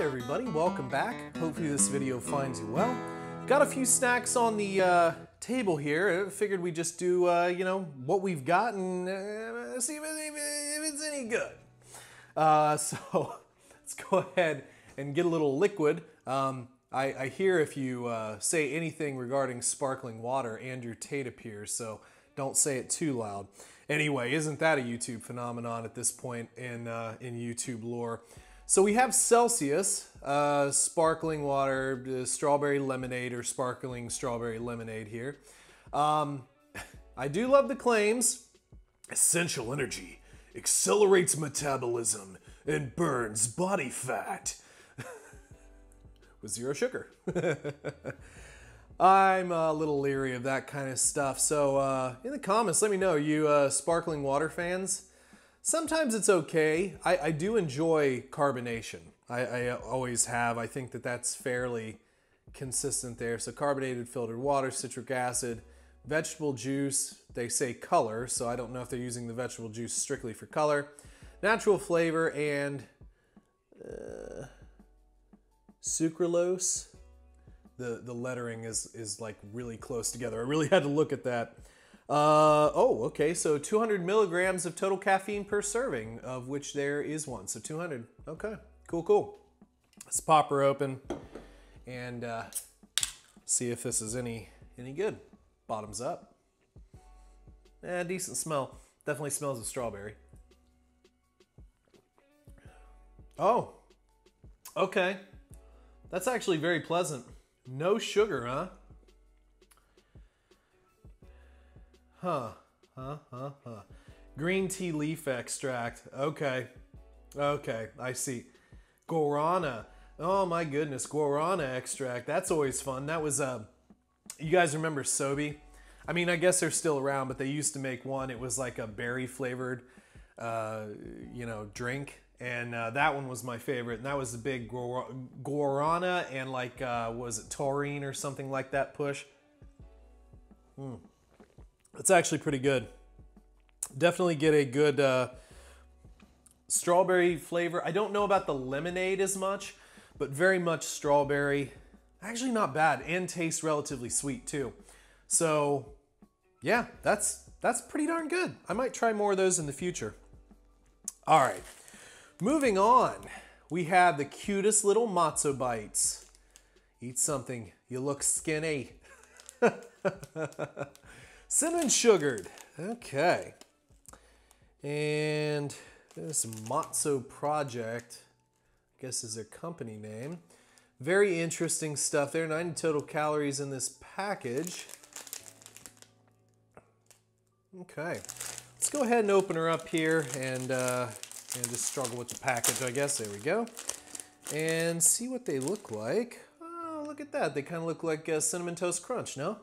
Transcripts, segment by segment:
everybody, welcome back. Hopefully this video finds you well. Got a few snacks on the uh, table here. Figured we'd just do, uh, you know, what we've got and uh, see if, if, it's any good. Uh, so let's go ahead and get a little liquid. Um, I, I, hear if you uh, say anything regarding sparkling water, Andrew Tate appears, so don't say it too loud. Anyway, isn't that a YouTube phenomenon at this point in, uh, in YouTube lore? So we have Celsius, uh, sparkling water, uh, strawberry lemonade or sparkling strawberry lemonade here. Um, I do love the claims. Essential energy accelerates metabolism and burns body fat with zero sugar. I'm a little leery of that kind of stuff. So uh, in the comments, let me know, you uh, sparkling water fans? Sometimes it's okay. I, I do enjoy carbonation. I, I always have. I think that that's fairly consistent there. So carbonated filtered water, citric acid, vegetable juice. They say color, so I don't know if they're using the vegetable juice strictly for color. Natural flavor and uh, sucralose. The the lettering is is like really close together. I really had to look at that. Uh, oh, okay, so 200 milligrams of total caffeine per serving, of which there is one. So 200. Okay, cool, cool. Let's pop her open and uh, see if this is any any good. Bottoms up. Eh, decent smell. Definitely smells of strawberry. Oh, okay. That's actually very pleasant. No sugar, huh? Huh, huh, huh, huh. Green tea leaf extract. Okay, okay, I see. Guarana. Oh my goodness, guarana extract. That's always fun. That was, uh, you guys remember Sobe? I mean, I guess they're still around, but they used to make one. It was like a berry flavored, uh, you know, drink. And uh, that one was my favorite. And that was the big guarana and like, uh, was it taurine or something like that push? Hmm. It's actually pretty good. Definitely get a good uh, strawberry flavor. I don't know about the lemonade as much, but very much strawberry. Actually not bad and tastes relatively sweet too. So yeah, that's that's pretty darn good. I might try more of those in the future. All right, moving on. We have the cutest little matzo bites. Eat something, you look skinny. Cinnamon sugared. Okay. And this Matzo Project, I guess is their company name. Very interesting stuff there. 90 total calories in this package. Okay. Let's go ahead and open her up here and, uh, and just struggle with the package, I guess. There we go. And see what they look like. Oh, look at that. They kind of look like a Cinnamon Toast Crunch, no?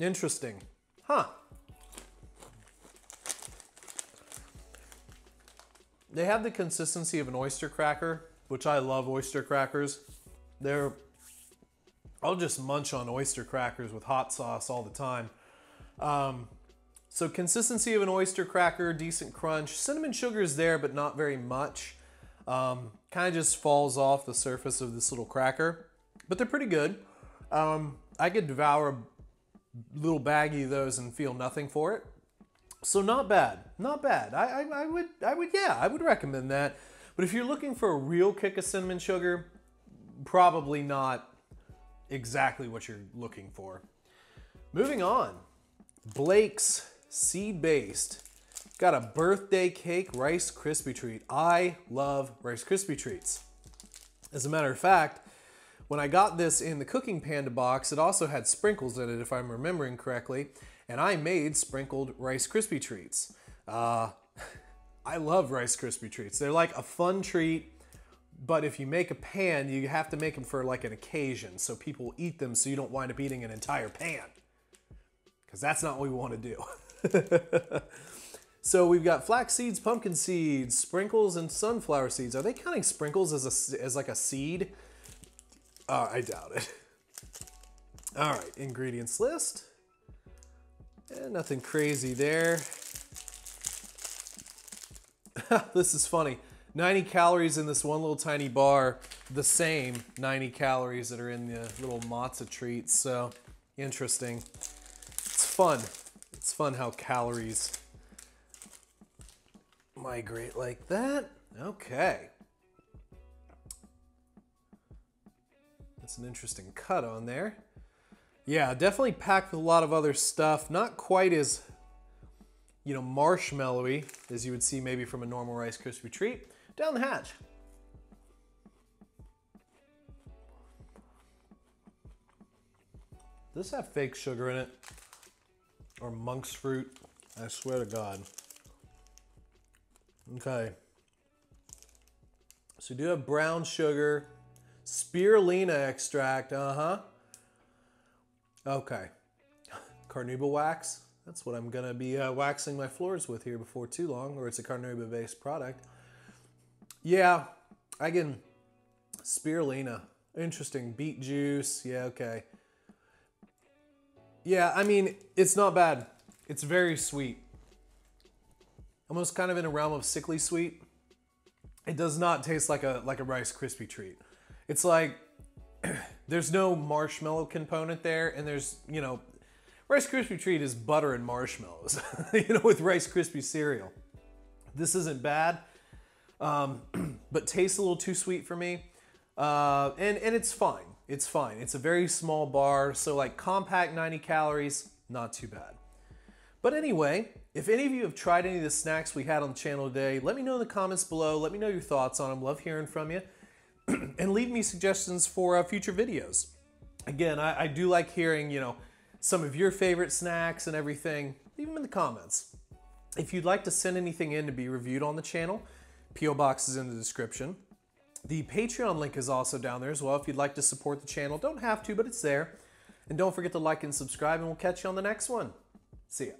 Interesting. Huh. They have the consistency of an oyster cracker, which I love oyster crackers. They're, I'll just munch on oyster crackers with hot sauce all the time. Um, so consistency of an oyster cracker, decent crunch. Cinnamon sugar is there, but not very much. Um, kind of just falls off the surface of this little cracker, but they're pretty good. Um, I could devour little baggie of those and feel nothing for it. So not bad, not bad. I, I, I, would, I would, yeah, I would recommend that. But if you're looking for a real kick of cinnamon sugar, probably not exactly what you're looking for. Moving on, Blake's seed-based. Got a birthday cake Rice Krispie treat. I love Rice Krispie treats. As a matter of fact, when I got this in the Cooking Panda box, it also had sprinkles in it, if I'm remembering correctly, and I made sprinkled Rice Krispie treats. Uh, I love Rice Krispie treats. They're like a fun treat, but if you make a pan, you have to make them for like an occasion, so people eat them so you don't wind up eating an entire pan. Because that's not what we want to do. so we've got flax seeds, pumpkin seeds, sprinkles, and sunflower seeds. Are they counting sprinkles as, a, as like a seed? Uh, I doubt it. All right, ingredients list. And nothing crazy there. this is funny. 90 calories in this one little tiny bar, the same 90 calories that are in the little matzo treats. So interesting. It's fun. It's fun how calories migrate like that. Okay. That's an interesting cut on there. Yeah, definitely packed with a lot of other stuff. Not quite as, you know, marshmallowy as you would see maybe from a normal Rice Krispie treat. Down the hatch. Does this have fake sugar in it? Or monk's fruit? I swear to God. Okay. So do have brown sugar, spirulina extract, uh-huh. Okay. Carnauba wax. That's what I'm gonna be uh, waxing my floors with here before too long, or it's a carnauba based product. Yeah, I can, spirulina. Interesting, beet juice, yeah, okay. Yeah, I mean, it's not bad. It's very sweet. Almost kind of in a realm of sickly sweet. It does not taste like a like a Rice Krispie treat. It's like there's no marshmallow component there, and there's you know, Rice Krispie treat is butter and marshmallows, you know, with Rice Krispie cereal. This isn't bad, um, but tastes a little too sweet for me, uh, and and it's fine. It's fine. It's a very small bar, so like compact 90 calories, not too bad. But anyway, if any of you have tried any of the snacks we had on the channel today, let me know in the comments below. Let me know your thoughts on them. Love hearing from you. and leave me suggestions for uh, future videos. Again, I, I do like hearing, you know, some of your favorite snacks and everything. Leave them in the comments. If you'd like to send anything in to be reviewed on the channel, P.O. Box is in the description. The Patreon link is also down there as well if you'd like to support the channel. Don't have to, but it's there. And don't forget to like and subscribe, and we'll catch you on the next one. See ya.